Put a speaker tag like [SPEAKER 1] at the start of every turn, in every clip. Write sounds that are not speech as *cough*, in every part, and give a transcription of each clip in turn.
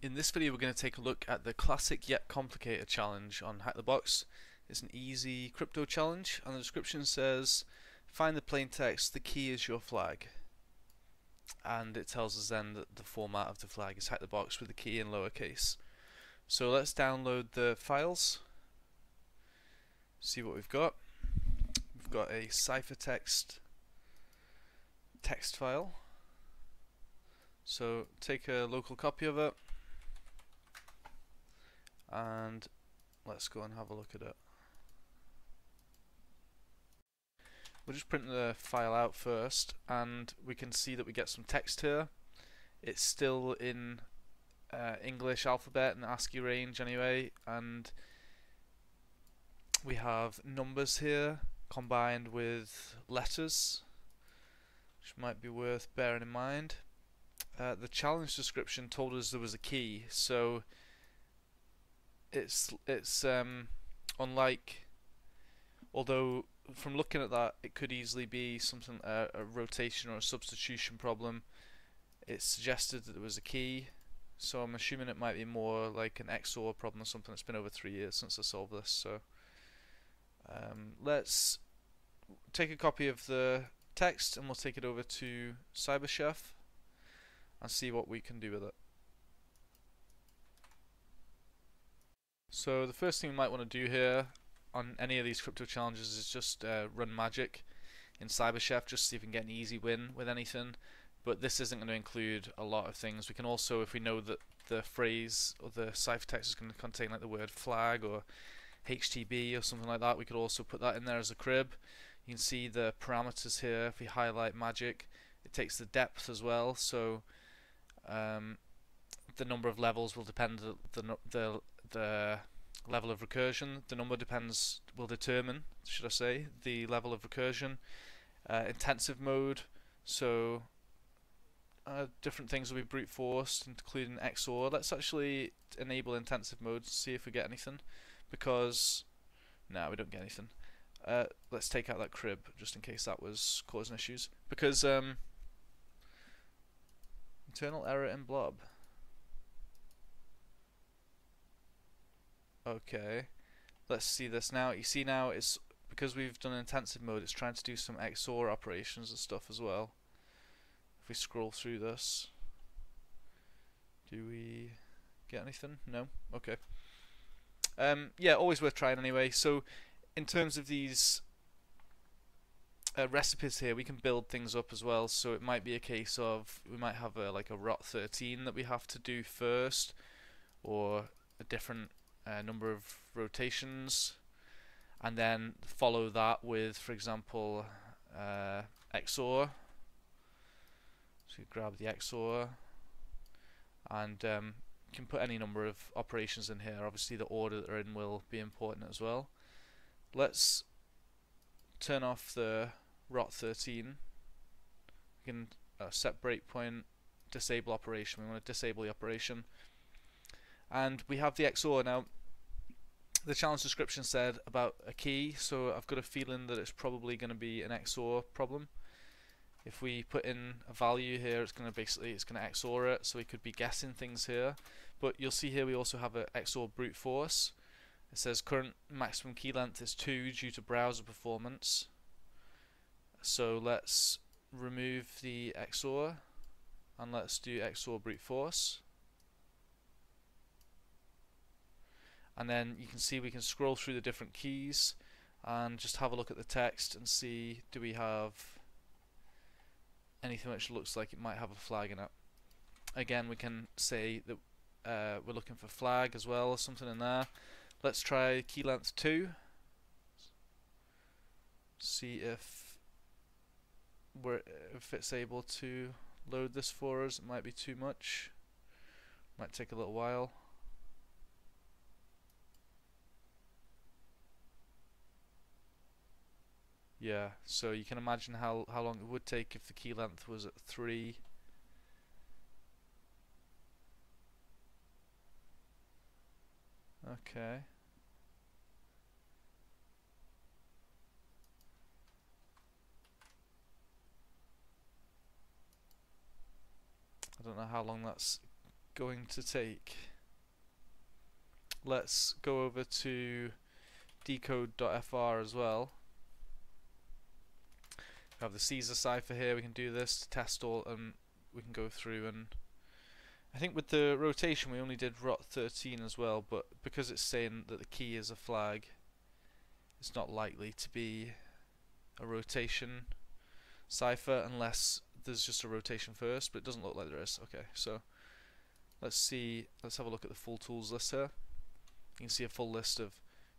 [SPEAKER 1] In this video we're going to take a look at the classic yet complicated challenge on Hack the Box. It's an easy crypto challenge and the description says find the plain text, the key is your flag. And it tells us then that the format of the flag is Hack the Box with the key in lowercase. So let's download the files, see what we've got. We've got a ciphertext text file. So take a local copy of it and let's go and have a look at it. We'll just print the file out first and we can see that we get some text here. It's still in uh, English alphabet and ASCII range anyway and we have numbers here combined with letters which might be worth bearing in mind. Uh, the challenge description told us there was a key so it's it's um, unlike although from looking at that it could easily be something uh, a rotation or a substitution problem. It suggested that there was a key so I'm assuming it might be more like an XOR problem or something. It's been over three years since I solved this so um, let's take a copy of the text and we'll take it over to CyberChef and see what we can do with it So the first thing we might want to do here on any of these crypto challenges is just uh, run magic in CyberChef just if we can get an easy win with anything. But this isn't going to include a lot of things. We can also, if we know that the phrase or the ciphertext is going to contain like the word flag or HTB or something like that, we could also put that in there as a crib. You can see the parameters here. If we highlight magic, it takes the depth as well. So um, the number of levels will depend the the, the level of recursion. The number depends will determine, should I say, the level of recursion. Uh, intensive mode, so uh, different things will be brute forced, including XOR. Let's actually enable intensive mode to see if we get anything, because no, we don't get anything. Uh, let's take out that crib just in case that was causing issues, because um, internal error in blob. Okay, let's see this now. You see now it's because we've done intensive mode, it's trying to do some XOR operations and stuff as well. If we scroll through this, do we get anything? No? Okay. Um, yeah, always worth trying anyway. So, in terms of these uh, recipes here, we can build things up as well. So it might be a case of we might have a, like a ROT13 that we have to do first, or a different uh, number of rotations and then follow that with for example uh, XOR so grab the XOR and um, you can put any number of operations in here. Obviously the order that they're in will be important as well. Let's turn off the ROT13 we can uh, set breakpoint disable operation. We want to disable the operation. And we have the XOR now the challenge description said about a key, so I've got a feeling that it's probably going to be an XOR problem. If we put in a value here, it's going to basically it's going to XOR it, so we could be guessing things here. But you'll see here we also have a XOR brute force. It says current maximum key length is 2 due to browser performance. So let's remove the XOR and let's do XOR brute force. And then you can see we can scroll through the different keys and just have a look at the text and see do we have anything which looks like it might have a flag in it? Again we can say that uh, we're looking for flag as well or something in there. Let's try key length 2 see if we're if it's able to load this for us. It might be too much. Might take a little while Yeah, so you can imagine how, how long it would take if the key length was at 3. Okay. I don't know how long that's going to take? Let's go over to dcode.fr as well. We have the Caesar cipher here, we can do this to test all and we can go through and I think with the rotation we only did rot 13 as well but because it's saying that the key is a flag it's not likely to be a rotation cipher unless there's just a rotation first but it doesn't look like there is. Okay so let's see let's have a look at the full tools list here. You can see a full list of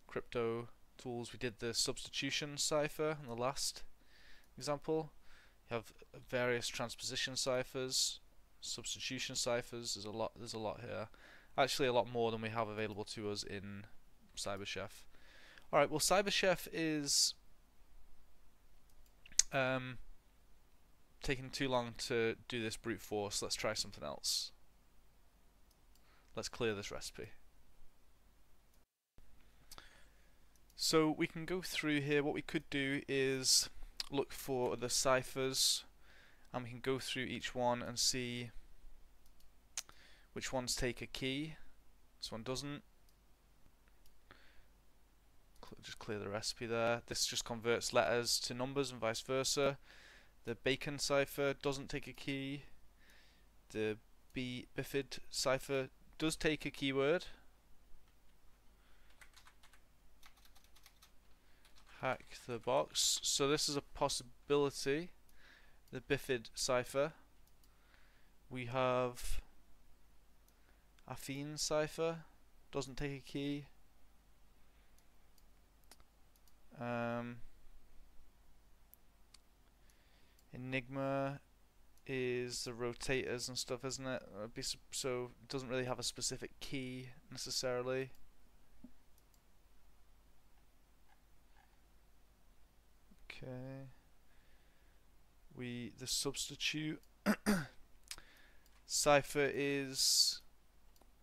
[SPEAKER 1] crypto tools. We did the substitution cipher in the last example you have various transposition ciphers substitution ciphers there's a lot there's a lot here. Actually a lot more than we have available to us in CyberChef. Alright well CyberChef is um, taking too long to do this brute force. Let's try something else. Let's clear this recipe. So we can go through here. What we could do is look for the ciphers and we can go through each one and see which ones take a key. This one doesn't. just clear the recipe there. This just converts letters to numbers and vice versa. The bacon cipher doesn't take a key. The B bifid cipher does take a keyword. Hack the box. So this is a possibility the Bifid cipher. We have Affine cipher, doesn't take a key. Um, Enigma is the rotators and stuff, isn't it? So it doesn't really have a specific key necessarily. Okay we the substitute *coughs* cipher is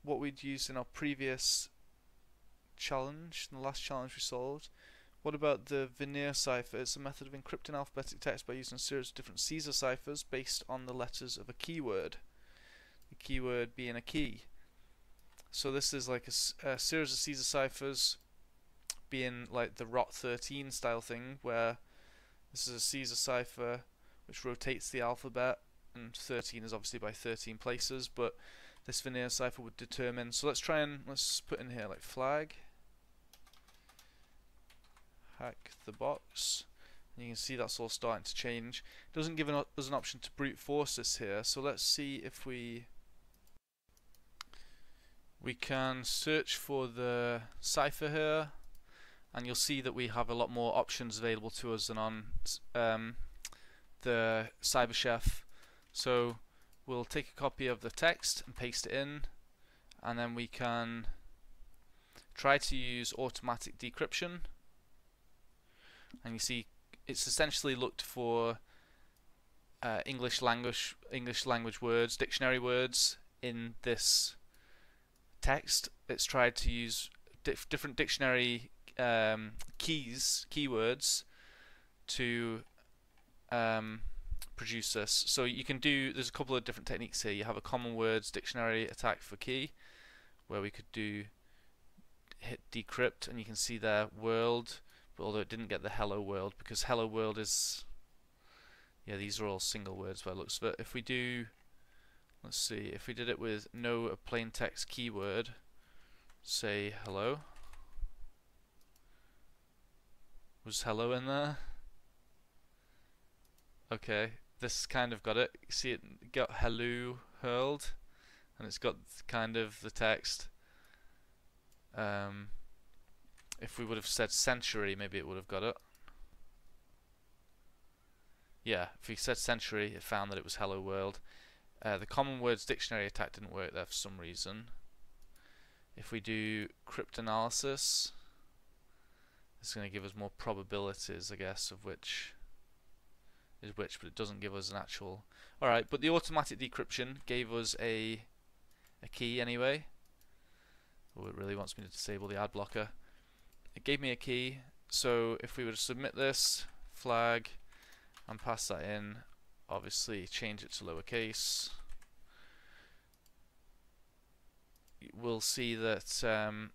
[SPEAKER 1] what we'd used in our previous challenge, the last challenge we solved. What about the Vigenere cipher? It's a method of encrypting alphabetic text by using a series of different Caesar ciphers based on the letters of a keyword. The keyword being a key. So this is like a, a series of Caesar ciphers being like the ROT13 style thing where this is a Caesar cipher which rotates the alphabet, and 13 is obviously by 13 places, but this Vigenere cipher would determine. So let's try and let's put in here like flag, hack the box. And you can see that's all starting to change. It doesn't give us an option to brute force this here, so let's see if we we can search for the cipher here and you'll see that we have a lot more options available to us than on um, the CyberChef. So we'll take a copy of the text and paste it in and then we can try to use automatic decryption and you see it's essentially looked for uh, English language English language words dictionary words in this text it's tried to use dif different dictionary um, keys keywords to um, produce this. So you can do, there's a couple of different techniques here. You have a common words dictionary attack for key, where we could do hit decrypt, and you can see there world, although it didn't get the hello world, because hello world is, yeah, these are all single words by looks But If we do, let's see, if we did it with no plain text keyword, say hello, was hello in there? Okay, this kind of got it. See it got hello hurled, and it's got kind of the text. Um, if we would have said century, maybe it would have got it. Yeah, if we said century, it found that it was hello world. Uh, the common words dictionary attack didn't work there for some reason. If we do cryptanalysis, it's going to give us more probabilities, I guess, of which is which, but it doesn't give us an actual. Alright, but the automatic decryption gave us a a key anyway. Oh, it really wants me to disable the ad blocker. It gave me a key, so if we were to submit this, flag, and pass that in, obviously change it to lowercase. we'll see that um,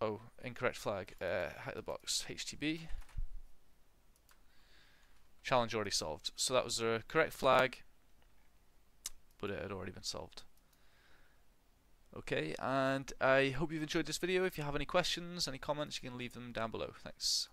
[SPEAKER 1] oh incorrect flag uh, hack the box HTB challenge already solved. So that was a correct flag but it had already been solved. Okay and I hope you've enjoyed this video. If you have any questions any comments you can leave them down below. Thanks